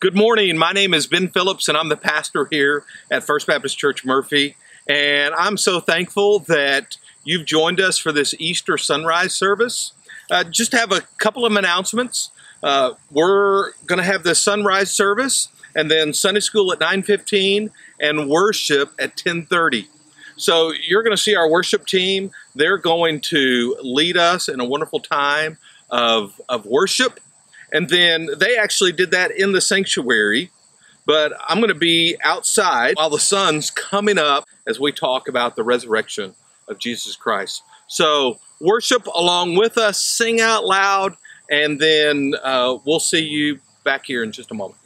Good morning. My name is Ben Phillips, and I'm the pastor here at First Baptist Church Murphy. And I'm so thankful that you've joined us for this Easter sunrise service. Uh, just have a couple of announcements. Uh, we're going to have the sunrise service, and then Sunday school at 9:15, and worship at 10:30. So you're going to see our worship team. They're going to lead us in a wonderful time of, of worship and then they actually did that in the sanctuary. But I'm going to be outside while the sun's coming up as we talk about the resurrection of Jesus Christ. So worship along with us, sing out loud, and then uh, we'll see you back here in just a moment.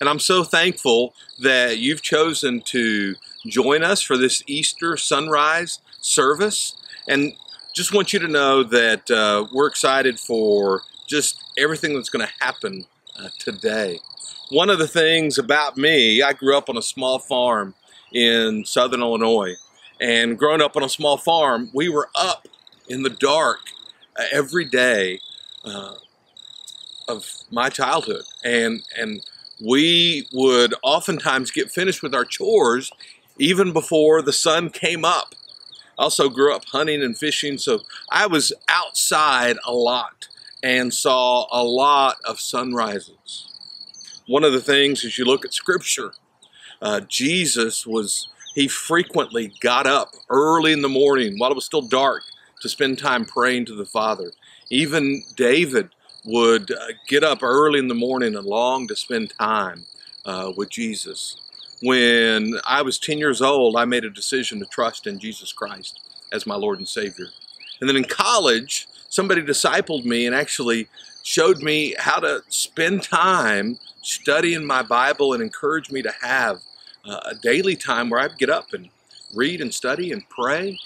And I'm so thankful that you've chosen to join us for this Easter sunrise service. And just want you to know that uh, we're excited for just everything that's going to happen uh, today. One of the things about me, I grew up on a small farm in southern Illinois. And growing up on a small farm, we were up in the dark uh, every day uh, of my childhood. And, and we would oftentimes get finished with our chores even before the sun came up. I also grew up hunting and fishing, so I was outside a lot and saw a lot of sunrises. One of the things as you look at scripture, uh, Jesus was, he frequently got up early in the morning while it was still dark to spend time praying to the Father. Even David would uh, get up early in the morning and long to spend time uh, with Jesus. When I was 10 years old, I made a decision to trust in Jesus Christ as my Lord and Savior. And then in college, somebody discipled me and actually showed me how to spend time studying my Bible and encouraged me to have uh, a daily time where I'd get up and read and study and pray.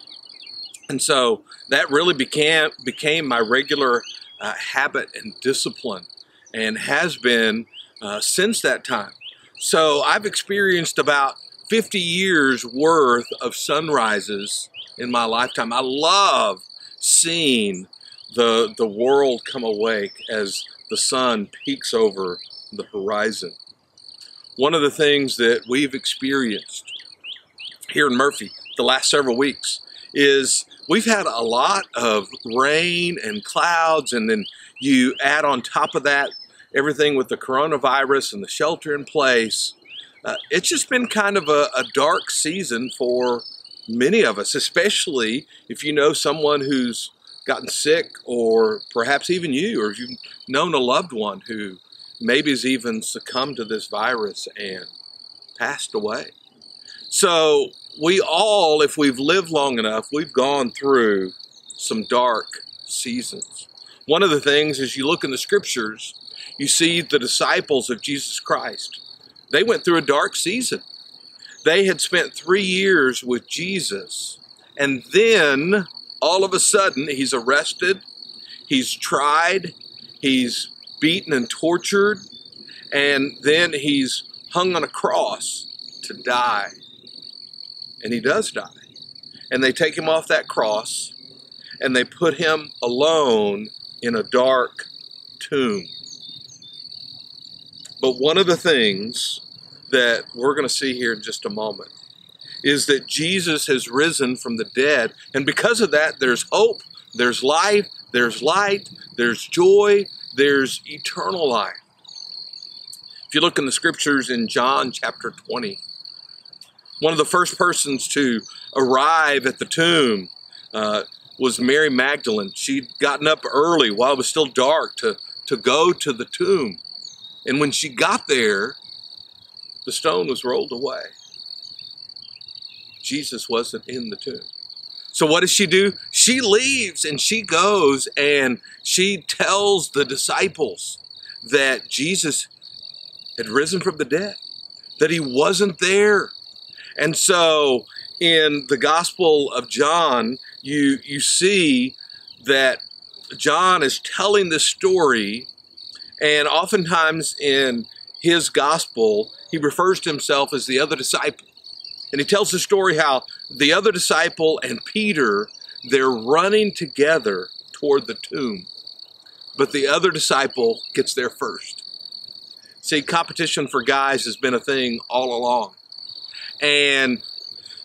And so that really became became my regular uh, habit and discipline and has been uh, since that time. So I've experienced about 50 years worth of sunrises in my lifetime. I love seeing the, the world come awake as the sun peeks over the horizon. One of the things that we've experienced here in Murphy the last several weeks is we've had a lot of rain and clouds, and then you add on top of that everything with the coronavirus and the shelter in place. Uh, it's just been kind of a, a dark season for many of us, especially if you know someone who's gotten sick, or perhaps even you, or if you've known a loved one who maybe has even succumbed to this virus and passed away. So we all, if we've lived long enough, we've gone through some dark seasons. One of the things is you look in the scriptures, you see the disciples of Jesus Christ. They went through a dark season. They had spent three years with Jesus, and then all of a sudden he's arrested, he's tried, he's beaten and tortured, and then he's hung on a cross to die and he does die. And they take him off that cross and they put him alone in a dark tomb. But one of the things that we're going to see here in just a moment is that Jesus has risen from the dead. And because of that, there's hope, there's life, there's light, there's joy, there's eternal life. If you look in the scriptures in John chapter 20, one of the first persons to arrive at the tomb uh, was Mary Magdalene. She'd gotten up early while it was still dark to, to go to the tomb. And when she got there, the stone was rolled away. Jesus wasn't in the tomb. So what does she do? She leaves and she goes and she tells the disciples that Jesus had risen from the dead, that he wasn't there. And so in the Gospel of John, you, you see that John is telling this story, and oftentimes in his Gospel, he refers to himself as the other disciple. And he tells the story how the other disciple and Peter, they're running together toward the tomb. But the other disciple gets there first. See, competition for guys has been a thing all along. And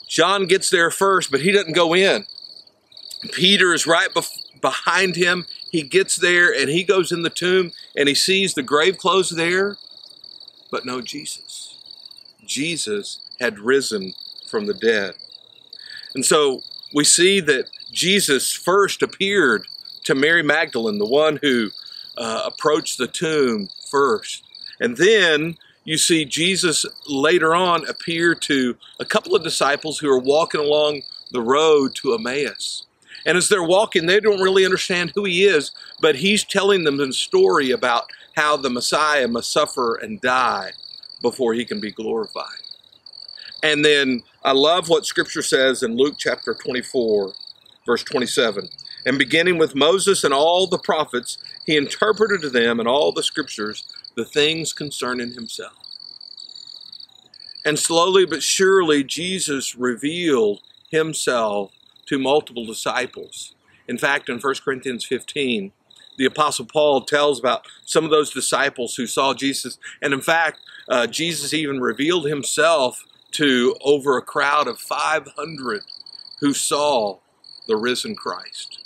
John gets there first, but he doesn't go in. Peter is right bef- behind him. He gets there and he goes in the tomb and he sees the grave clothes there, but no Jesus. Jesus had risen from the dead. And so we see that Jesus first appeared to Mary Magdalene, the one who uh, approached the tomb first. And then you see Jesus later on appear to a couple of disciples who are walking along the road to Emmaus. And as they're walking, they don't really understand who he is, but he's telling them a story about how the Messiah must suffer and die before he can be glorified. And then I love what scripture says in Luke chapter 24, verse 27. And beginning with Moses and all the prophets, he interpreted to them in all the scriptures the things concerning himself. And slowly but surely, Jesus revealed himself to multiple disciples. In fact, in 1 Corinthians 15, the Apostle Paul tells about some of those disciples who saw Jesus. And in fact, uh, Jesus even revealed himself to over a crowd of 500 who saw the risen Christ.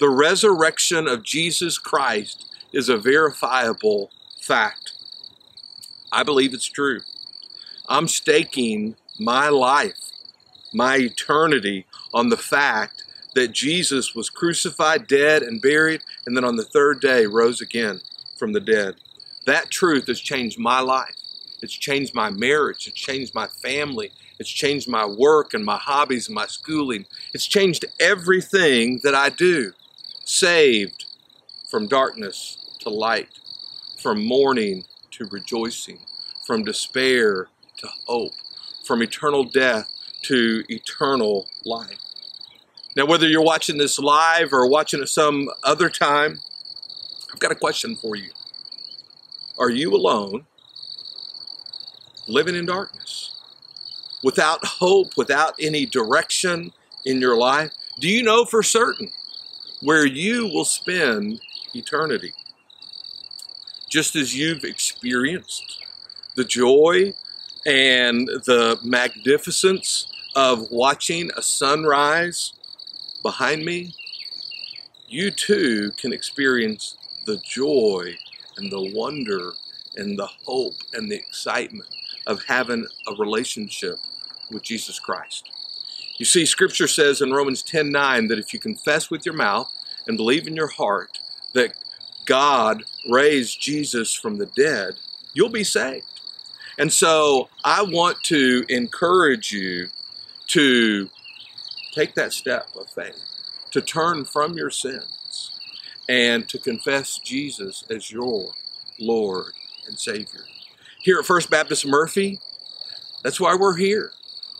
The resurrection of Jesus Christ is a verifiable fact. I believe it's true. I'm staking my life, my eternity on the fact that Jesus was crucified, dead, and buried, and then on the third day rose again from the dead. That truth has changed my life. It's changed my marriage. It's changed my family. It's changed my work and my hobbies and my schooling. It's changed everything that I do. Saved from darkness to light, from mourning to rejoicing, from despair to hope, from eternal death to eternal life. Now, whether you're watching this live or watching it some other time, I've got a question for you. Are you alone, living in darkness, without hope, without any direction in your life? Do you know for certain where you will spend eternity? Just as you've experienced the joy and the magnificence of watching a sunrise behind me, you too can experience the joy and the wonder and the hope and the excitement of having a relationship with Jesus Christ. You see, Scripture says in Romans 10 9 that if you confess with your mouth and believe in your heart that God raised Jesus from the dead, you'll be saved. And so I want to encourage you to take that step of faith, to turn from your sins and to confess Jesus as your Lord and Savior. Here at First Baptist Murphy, that's why we're here.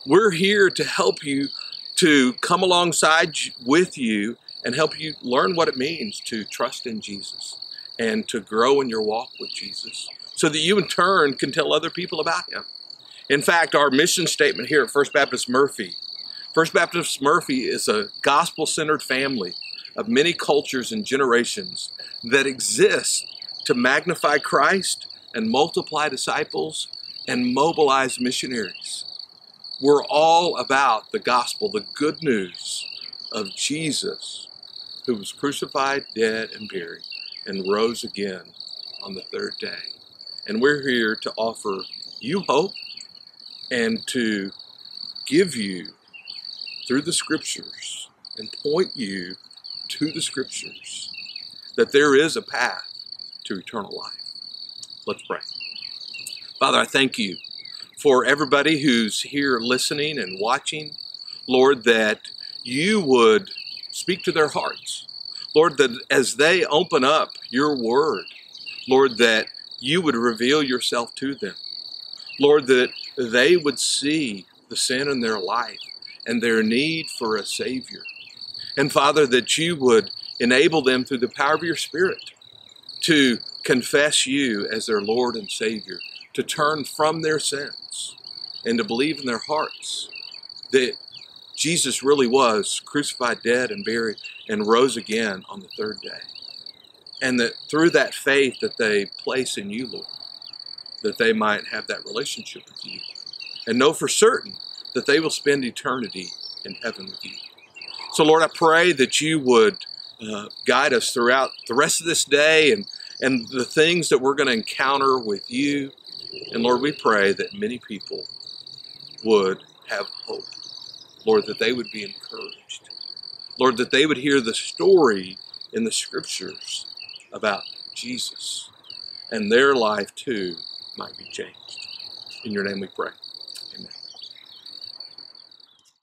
We're here to help you to come alongside with you and help you learn what it means to trust in Jesus and to grow in your walk with Jesus so that you in turn can tell other people about him. In fact, our mission statement here at First Baptist Murphy First Baptist Murphy is a gospel centered family of many cultures and generations that exists to magnify Christ and multiply disciples and mobilize missionaries. We're all about the gospel, the good news of Jesus who was crucified, dead, and buried, and rose again on the third day. And we're here to offer you hope and to give you through the scriptures and point you to the scriptures that there is a path to eternal life. Let's pray. Father, I thank you for everybody who's here listening and watching. Lord, that you would speak to their hearts. Lord, that as they open up your word, Lord, that you would reveal yourself to them. Lord, that they would see the sin in their life and their need for a Savior. And Father, that you would enable them through the power of your Spirit to confess you as their Lord and Savior, to turn from their sins, and to believe in their hearts that Jesus really was crucified, dead, and buried, and rose again on the third day. And that through that faith that they place in you, Lord, that they might have that relationship with you. And know for certain that they will spend eternity in heaven with you. So, Lord, I pray that you would uh, guide us throughout the rest of this day and, and the things that we're going to encounter with you. And Lord, we pray that many people would have hope. Lord, that they would be encouraged. Lord, that they would hear the story in the scriptures about Jesus and their life too might be changed. In your name we pray.